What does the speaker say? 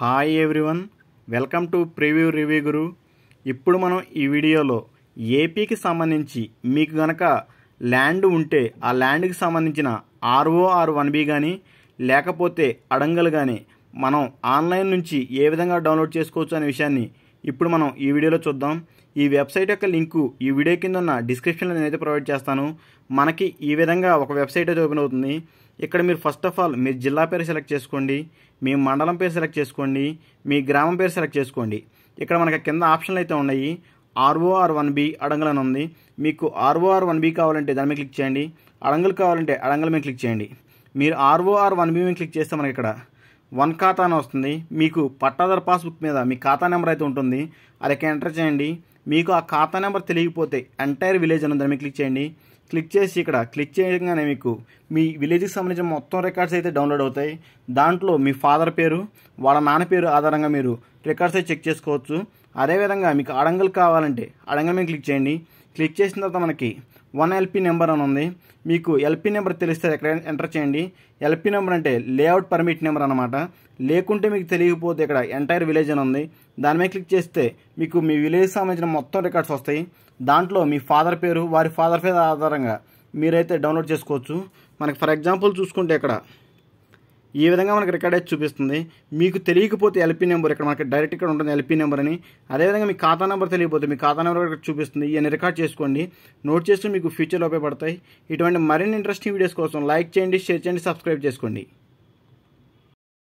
Hi everyone welcome to preview review గురు ఇప్పుడు మనం ఈ వీడియోలో ఏపీకి సంబంధించి మీకు గనక ల్యాండ్ ఉంటే ఆ ల్యాండ్కి సంబంధించిన ఆర్ఓఆర్ వన్ బి కానీ లేకపోతే అడంగలు కానీ మనం ఆన్లైన్ నుంచి ఏ విధంగా డౌన్లోడ్ చేసుకోవచ్చు అనే విషయాన్ని ఇప్పుడు మనం ఈ వీడియోలో చూద్దాం. ఈ వెబ్సైట్ యొక్క లింకు ఈ వీడియో కింద ఉన్న డిస్క్రిప్షన్లో నేనైతే ప్రొవైడ్ చేస్తాను. మనకి ఈ విధంగా ఒక వెబ్సైట్ అయితే ఓపెన్ అవుతుంది. ఇక్కడ మీరు ఫస్ట్ ఆఫ్ ఆల్ మీ జిల్లా పేరు సెలెక్ట్ చేసుకోండి మీ మండలం పేరు సెలెక్ట్ చేసుకోండి మీ గ్రామం పేరు సెలెక్ట్ చేసుకోండి. ఇక్కడ మనకి కింద ఆప్షన్లు అయితే ఉన్నాయి. ఆర్ఓఆర్ వన్ బి అడంగల్ అని ఉంది. మీకు ఆర్ఓఆర్ వన్ బి కావాలంటే దాని మీద క్లిక్ చేయండి. అడంగులు కావాలంటే అడంగుల మీద క్లిక్ చేయండి. మీరు ఆర్ఓఆర్ వన్ బి మీద క్లిక్ చేస్తే మనకి ఇక్కడ వన్ ఖాతా అని వస్తుంది. మీకు పట్టాదారు పాస్బుక్ మీద మీ ఖాతా నెంబర్ అయితే ఉంటుంది. అది ఎంటర్ చేయండి. మీకు ఆ ఖాతా నెంబర్ తెలియకపోతే ఎంటైర్ విలేజ్ అని దాని క్లిక్ చేయండి. క్లిక్ చేసి ఇక్కడ క్లిక్ చేయగానే మీకు మీ విలేజ్కి సంబంధించిన మొత్తం రికార్డ్స్ అయితే డౌన్లోడ్ అవుతాయి. దాంట్లో మీ ఫాదర్ పేరు వాళ్ళ నాన్న పేరు ఆధారంగా మీరు రికార్డ్స్ అయితే చెక్ చేసుకోవచ్చు. అదేవిధంగా మీకు అడంగల్ కావాలంటే అడంగల్ మీద క్లిక్ చేయండి. క్లిక్ చేసిన తర్వాత మనకి వన్ ఎల్పి నెంబర్ అని ఉంది. మీకు ఎల్పి నెంబర్ తెలిస్తే ఎక్కడ ఎంటర్ చేయండి. ఎల్పి నెంబర్ అంటే లేఅవుట్ పర్మిట్ నెంబర్ అనమాట లేకుంటే మీకు తెలియకపోతే ఇక్కడ ఎంటైర్ విలేజ్ అని ఉంది. దాని మీద క్లిక్ చేస్తే మీకు మీ విలేజ్ సంబంధించిన మొత్తం రికార్డ్స్ వస్తాయి. దాంట్లో మీ ఫాదర్ పేరు వారి ఫాదర్ పేరు ఆధారంగా మీరైతే డౌన్లోడ్ చేసుకోవచ్చు. మనకి ఫర్ ఎగ్జాంపుల్ చూసుకుంటే ఇక్కడ ఈ విధంగా మనకి రికార్డ్ అయితే చూపిస్తుంది. మీకు తెలియకపోతే ఎల్పీ నెంబర్ ఇక్కడ మనకి డైరెక్ట్ ఇక్కడ ఉంటుంది ఎల్పీ నెంబర్ అని. అదేవిధంగా మీ ఖాతా నెంబర్ తెలియకపోతే మీ ఖాతా నెంబర్ ఇక్కడ చూపిస్తుంది. ఇవన్నీ రికార్డ్ చేసుకోండి. నోట్ చేస్తూ మీకు ఫ్యూచర్లో ఉపయోగపడతాయి ఇటువంటి మరిన్ని ఇంట్రెస్టింగ్ వీడియోస్ కోసం లైక్ చేయండి షేర్ చేయండి సబ్స్క్రైబ్ చేసుకోండి.